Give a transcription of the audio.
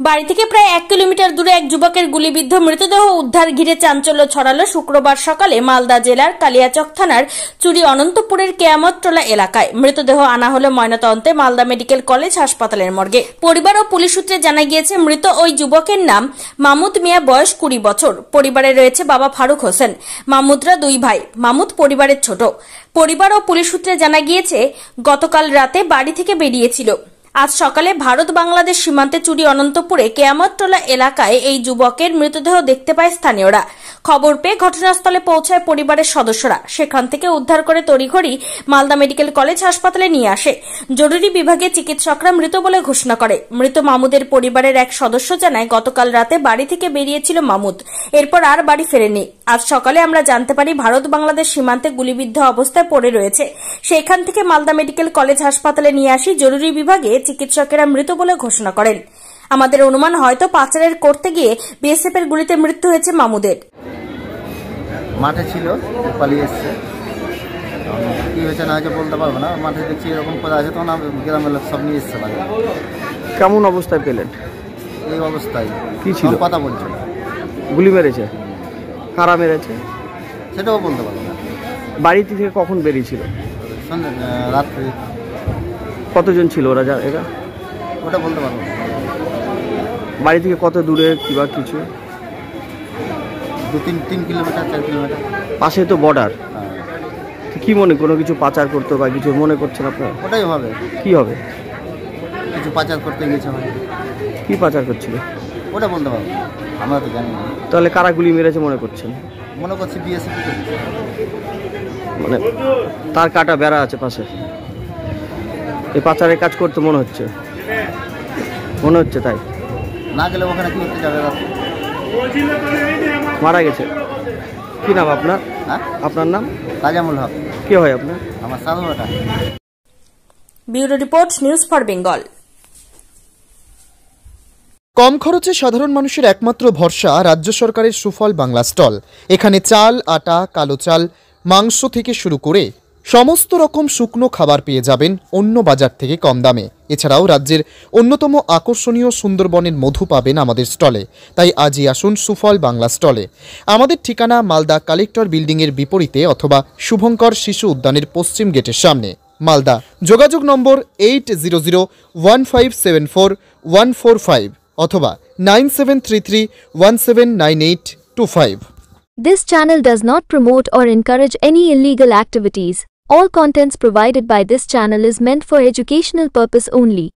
বাড়ি থেকে প্রায় এক কিলোমিটার দূরে এক যুবকের গুলিবিদ্ধ মৃতদেহ উদ্ধার ঘিরে চাঞ্চল্য ছড়ালো শুক্রবার সকালে মালদা জেলার কালিয়াচক থানার চুরি অনন্তপুরের কেয়ামতটোলা এলাকায়। মৃতদেহ আনা হলো ময়নাতন্তে মালদা মেডিকেল কলেজ হাসপাতালের মর্গে। পরিবার ও পুলিশ সূত্রে জানা গিয়েছে, মৃত ওই যুবকের নাম মামুদ মিয়া, বয়স কুড়ি বছর। পরিবারে রয়েছে বাবা ফারুক হোসেন, মামুদরা দুই ভাই। মামুদ পরিবারের ছোট। পরিবার ও পুলিশ সূত্রে জানা গিয়েছে, গতকাল রাতে বাড়ি থেকে বেরিয়েছিল। আজ সকালে ভারত বাংলাদেশ সীমান্তে চুরি অনন্তপুরে কেয়ামতটোলা এলাকায় এই যুবকের মৃতদেহ দেখতে পায় স্থানীয়রা। খবর পেয়ে ঘটনাস্থলে পৌঁছায় পরিবারের সদস্যরা। সেখান থেকে উদ্ধার করে তড়িঘড়ি মালদা মেডিকেল কলেজ হাসপাতালে নিয়ে আসে। জরুরি বিভাগে চিকিৎসকরা মৃত বলে ঘোষণা করে। মৃত মামুদের পরিবারের এক সদস্য জানায়, গতকাল রাতে বাড়ি থেকে বেরিয়েছিল মামুদ। এরপর আর বাড়ি ফেরেনি আজ সকালে আমরা জানতে পারি, ভারত বাংলাদেশ সীমান্তে গুলিবিদ্ধ অবস্থায় পড়ে রয়েছে। সেখান থেকে মালদা মেডিকেল কলেজ হাসপাতালে নিয়ে আসি। জরুরি বিভাগে চিকিৎসকেরা মৃত বলে ঘোষণা করেন। আমাদের অনুমান হয়তো পাচারের করতে গিয়ে বিএসএফ এর গুলিতে মৃত্যু হয়েছে মামুদের। মাঠে ছিল পালিয়ে এসছে। কী হয়েছে না হয়েছে বলতে পারব না। মাঠে দেখছি এরকম করে আছে তখন গ্রামের লোক সব নিয়ে এসছে বাড়ি কেমন অবস্থায় পেলেন? এই অবস্থায়। কি ছিল? কথা বলছিল গুলি মেরেছে? কারা মেরেছে? সেটাও বলতে পারব না। বাড়ি থেকে কখন বেরিয়েছিল? রাত্রে কতজন ছিল ওরা যা এরা? ওটা বলতে পারব। না বাড়ি থেকে কত দূরে কিবা কিছু? দু তিন তিন কিলোমিটার চার কিলোমিটার। পাশে তো বর্ডার হ্যাঁ। কি মনে কোনো কিছু পাচার করতো বা কিছু মনে করছেন আপনার? ওটাই হবে। কি হবে? কিছু পাচার করতে গিয়েছে হয়তো। কি পাচার করছিল? ওটা বলতে পারব। না। আমরা তো জানি না। তাহলে কারা গুলি মেরেছে মনে করছেন? মনে করছি বিএসএফ মানে তার কাটা বেড়া আছে পাশে। এই পাচারের কাজ করতে মনে হচ্ছে। মনে হচ্ছে তাই। না গেলে ওখানে কি করতে যাবে? মারা গেছে। কি নাম আপনার? হ্যাঁ? আপনার নাম? তাজামুল হক। কি হয় আপনার আমার সাধু ওটা। Bureau report news for Bengal. কম খরচে সাধারণ মানুষের একমাত্র ভরসা রাজ্য সরকারের সুফল বাংলা স্টল। এখানে চাল আটা কালো চাল মাংস থেকে শুরু করে সমস্ত রকম শুকনো খাবার পেয়ে যাবেন অন্য বাজার থেকে কম দামে। এছাড়াও রাজ্যের অন্যতম আকর্ষণীয় সুন্দরবনের মধু পাবেন আমাদের স্টলে। তাই আজই আসুন সুফল বাংলা স্টলে। আমাদের ঠিকানা মালদা কালেক্টর বিল্ডিংয়ের বিপরীতে অথবা শুভঙ্কর শিশু উদ্যানের পশ্চিম গেটের সামনে। মালদা। যোগাযোগ number eight zero zero one five seven four one four five অথবা nine seven three three one seven nine eight two five. This channel does not promote or encourage any illegal activities. All contents provided by this channel is meant for educational purpose only.